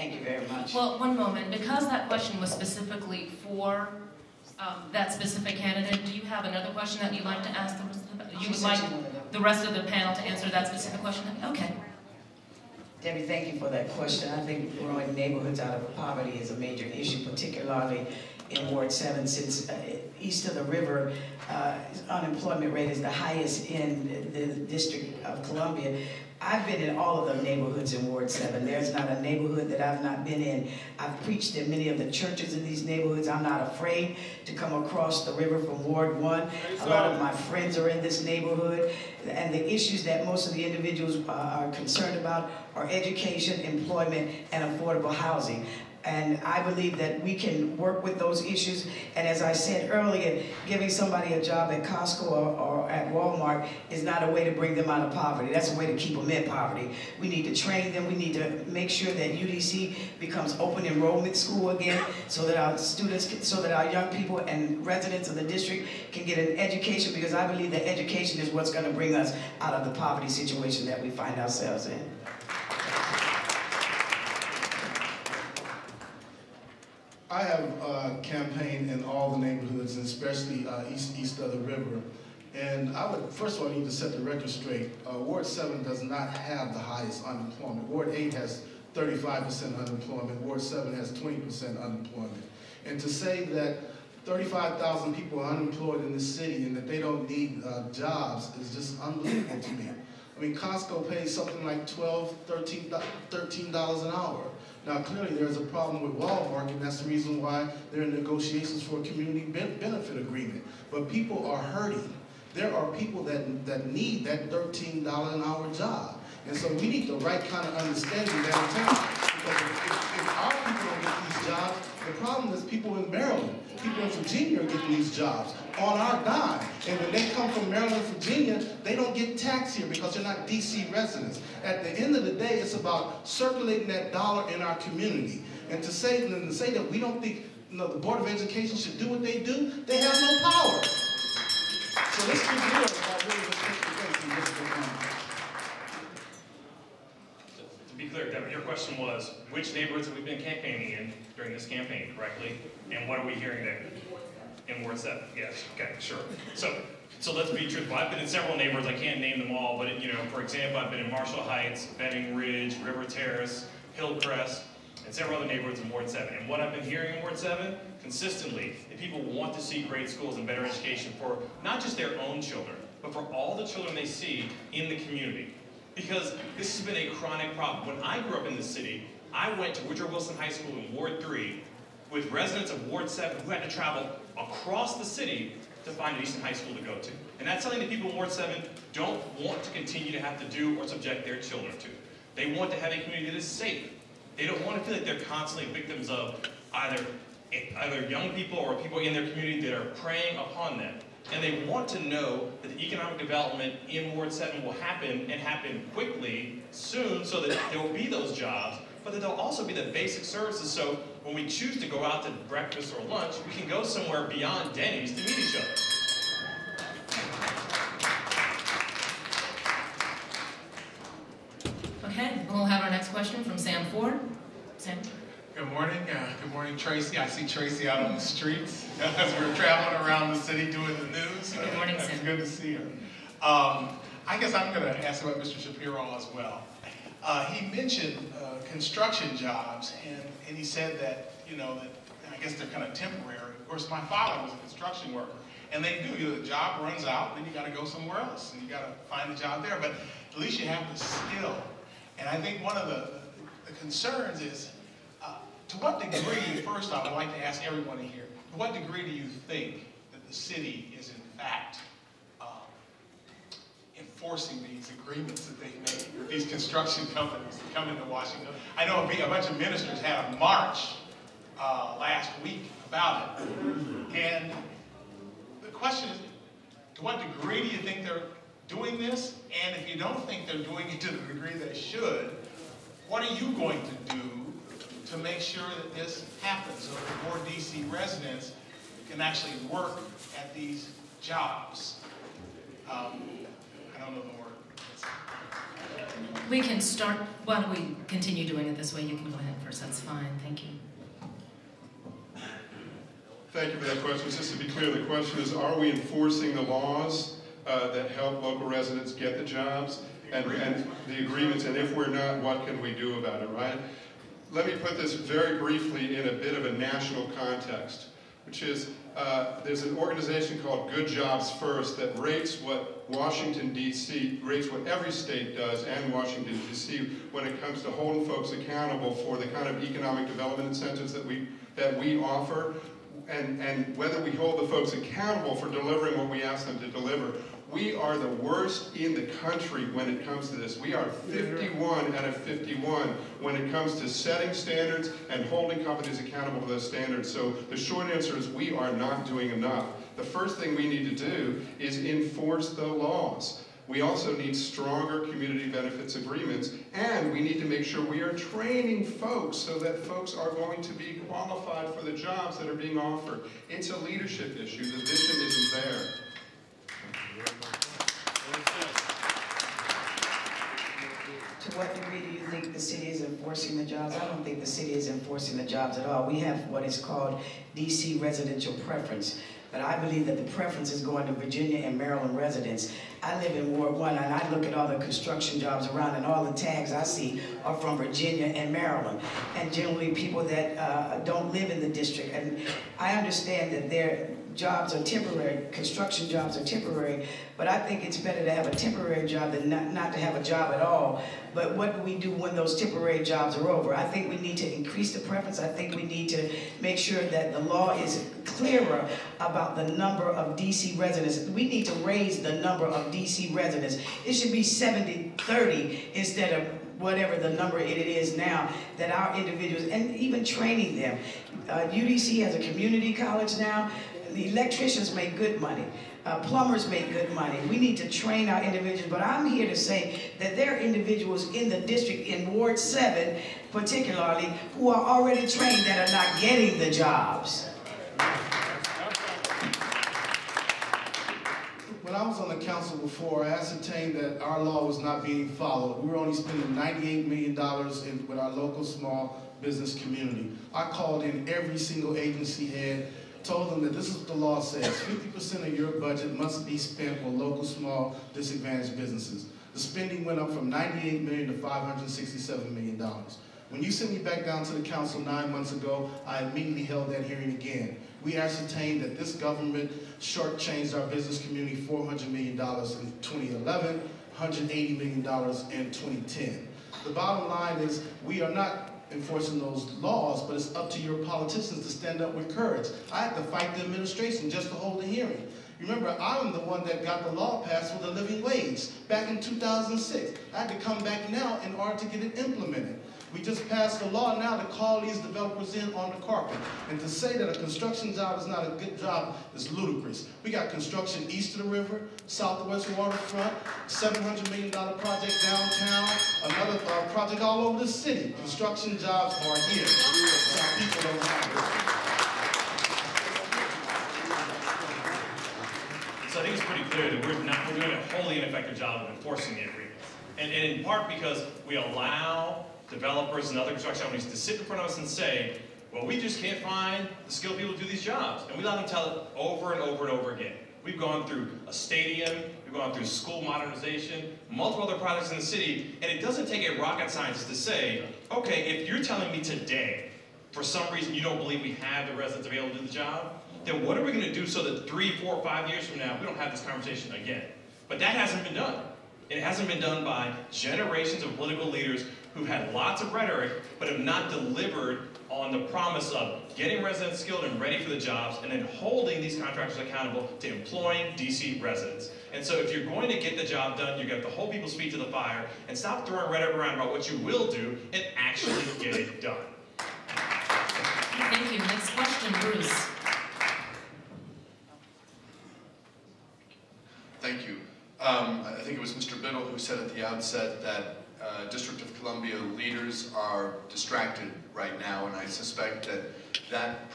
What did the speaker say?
Thank you very much. Well, one moment, because that question was specifically for um, that specific candidate, do you have another question that you'd like to ask the rest of the, you would like she wanted to- the rest of the panel to answer that specific question? Okay. Debbie, thank you for that question. I think growing neighborhoods out of poverty is a major issue, particularly in Ward 7, since uh, east of the river, uh, unemployment rate is the highest in the District of Columbia. I've been in all of the neighborhoods in Ward 7. There's not a neighborhood that I've not been in. I've preached in many of the churches in these neighborhoods. I'm not afraid to come across the river from Ward 1. A lot of my friends are in this neighborhood. And the issues that most of the individuals uh, are concerned about are education, employment, and affordable housing. And I believe that we can work with those issues. And as I said earlier, giving somebody a job at Costco or, or at Walmart is not a way to bring them out of poverty. That's a way to keep them in poverty. We need to train them. We need to make sure that UDC becomes open enrollment school again so that our students, can, so that our young people and residents of the district can get an education because I believe that education is what's going to bring us out of the poverty situation that we find ourselves in. I have uh, campaigned in all the neighborhoods, and especially uh, east east of the river. And I would first of all need to set the record straight. Uh, Ward 7 does not have the highest unemployment. Ward 8 has 35% unemployment. Ward 7 has 20% unemployment. And to say that 35,000 people are unemployed in this city and that they don't need uh, jobs is just unbelievable to me. I mean, Costco pays something like 12, 13, $13 an hour. Now, clearly, there's a problem with Walmart, and that's the reason why they're in negotiations for a community benefit agreement. But people are hurting. There are people that, that need that $13 an hour job. And so we need the right kind of understanding downtown. Because if, if, if our people don't get these jobs, the problem is people in Maryland, people in Virginia are getting these jobs on our dime. And when they come from Maryland, Virginia, they don't get taxed here because they're not DC residents. At the end of the day, it's about circulating that dollar in our community. And to say, and to say that we don't think you know, the Board of Education should do what they do, they have no power. So let's. To be clear, Devin, your question was, which neighborhoods have we been campaigning in during this campaign, correctly? And what are we hearing there? In Ward 7, yes, okay, sure. So, so let's be truthful. I've been in several neighborhoods, I can't name them all, but, you know, for example, I've been in Marshall Heights, Benning Ridge, River Terrace, Hillcrest, and several other neighborhoods in Ward 7. And what I've been hearing in Ward 7, consistently, that people want to see great schools and better education for not just their own children, but for all the children they see in the community. Because this has been a chronic problem. When I grew up in the city, I went to Woodrow Wilson High School in Ward 3 with residents of Ward 7 who had to travel across the city to find a decent high school to go to. And that's something that people in Ward 7 don't want to continue to have to do or subject their children to. They want to have a community that is safe. They don't want to feel like they're constantly victims of either, either young people or people in their community that are preying upon them. And they want to know that the economic development in Ward 7 will happen and happen quickly, soon, so that there will be those jobs, but that there'll also be the basic services so when we choose to go out to breakfast or lunch, we can go somewhere beyond Denny's to meet each other. Okay, we'll have our next question from Sam Ford. Sam? Good morning. Uh, good morning, Tracy. I see Tracy out on the streets as we're traveling around the city doing the news. Good morning, It's Sam. good to see her. Um, I guess I'm going to ask about Mr. Shapiro as well. Uh, he mentioned uh, construction jobs, and, and he said that, you know, that I guess they're kind of temporary. Of course, my father was a construction worker, and they do. You know, the job runs out, then you got to go somewhere else, and you got to find a job there. But at least you have the skill. And I think one of the, the concerns is, uh, to what degree, first off, I'd like to ask everyone here, to what degree do you think that the city is in fact enforcing these agreements that they've made with these construction companies that come into Washington? I know a, a bunch of ministers had a march uh, last week about it. And the question is, to what degree do you think they're doing this? And if you don't think they're doing it to the degree they should, what are you going to do to make sure that this happens so that more DC residents can actually work at these jobs? I don't know the word. We can start, why don't we continue doing it this way? You can go ahead first, that's fine, thank you. Thank you for that question. Just to be clear, the question is, are we enforcing the laws uh, that help local residents get the jobs and, and the agreements? And if we're not, what can we do about it, right? Let me put this very briefly in a bit of a national context, which is uh, there's an organization called Good Jobs First that rates what Washington, D.C., rates what every state does and Washington, D.C. when it comes to holding folks accountable for the kind of economic development incentives that we, that we offer and, and whether we hold the folks accountable for delivering what we ask them to deliver. We are the worst in the country when it comes to this. We are 51 out of 51 when it comes to setting standards and holding companies accountable to those standards. So the short answer is we are not doing enough. The first thing we need to do is enforce the laws. We also need stronger community benefits agreements, and we need to make sure we are training folks so that folks are going to be qualified for the jobs that are being offered. It's a leadership issue. The vision isn't there. To what degree do you think the city is enforcing the jobs? I don't think the city is enforcing the jobs at all. We have what is called DC residential preference. But I believe that the preference is going to Virginia and Maryland residents. I live in Ward 1 and I look at all the construction jobs around and all the tags I see are from Virginia and Maryland. And generally people that uh, don't live in the district. And I understand that their jobs are temporary, construction jobs are temporary, but I think it's better to have a temporary job than not, not to have a job at all. But what do we do when those temporary jobs are over? I think we need to increase the preference. I think we need to make sure that the law is clearer about the number of DC residents. We need to raise the number of DC residents. It should be 70-30 instead of whatever the number it is now, that our individuals, and even training them. Uh, UDC has a community college now. The electricians make good money. Uh, plumbers make good money. We need to train our individuals, but I'm here to say that there are individuals in the district in Ward 7, particularly, who are already trained that are not getting the jobs. When I was on the council before, I ascertained that our law was not being followed. We were only spending $98 million in, with our local small business community. I called in every single agency head, told them that this is what the law says. 50% of your budget must be spent on local small disadvantaged businesses. The spending went up from 98 million to 567 million dollars. When you sent me back down to the council nine months ago, I immediately held that hearing again. We ascertained that this government shortchanged our business community $400 million in 2011, $180 million in 2010. The bottom line is we are not enforcing those laws, but it's up to your politicians to stand up with courage. I had to fight the administration just to hold a hearing. Remember, I'm the one that got the law passed for the living wage back in 2006. I had to come back now in order to get it implemented. We just passed a law now to call these developers in on the carpet. And to say that a construction job is not a good job is ludicrous. We got construction east of the river, south of West Waterfront, $700 million project downtown, another uh, project all over the city. Construction jobs are here. Some people don't have it. So I think it's pretty clear that we're not, we're doing a wholly ineffective job of enforcing the agreement. And, and in part because we allow developers and other construction companies to sit in front of us and say, well, we just can't find the skilled people to do these jobs. And we let them tell it over and over and over again. We've gone through a stadium, we've gone through school modernization, multiple other projects in the city, and it doesn't take a rocket scientist to say, okay, if you're telling me today, for some reason you don't believe we have the residents available to do the job, then what are we going to do so that three, four, five years from now, we don't have this conversation again? But that hasn't been done. It hasn't been done by generations of political leaders who've had lots of rhetoric, but have not delivered on the promise of getting residents skilled and ready for the jobs, and then holding these contractors accountable to employing DC residents. And so if you're going to get the job done, you've got to hold people's feet to the fire and stop throwing rhetoric around about what you will do and actually get it done. Thank you. Next question, Bruce. Thank you. Um, I think it was Mr. Biddle who said at the outset that uh, District of Columbia leaders are distracted right now, and I suspect that that